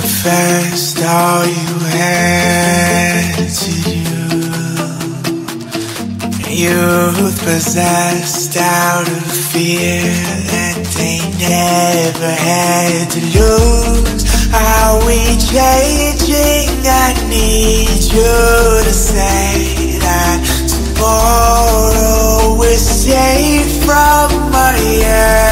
confessed all you had to do. Youth possessed out of fear that they never had to lose. Are we changing? I need you to say that tomorrow we're safe from hands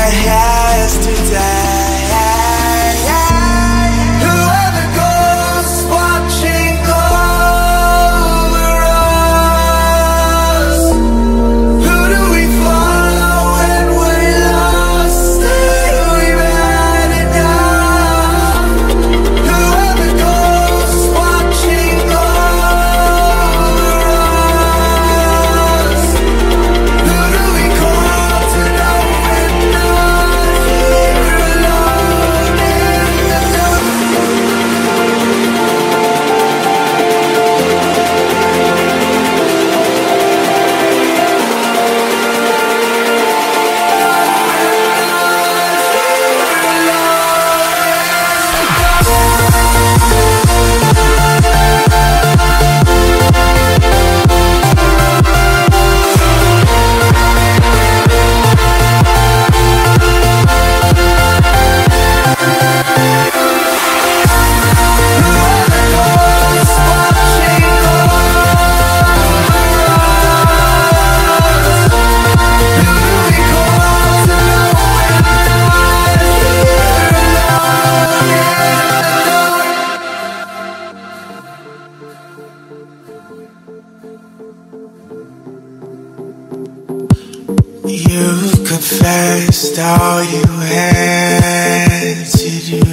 You confessed all you had to do.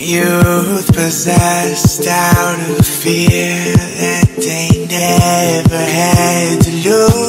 Youth possessed out of fear that they never had to lose.